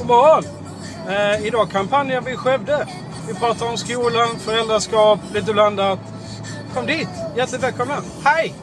God morgon! Eh, idag kampanjar vi i Skövde. Vi pratar om skolan, föräldraskap, lite blandat. Kom dit! Hjärtligt välkomna! Hej!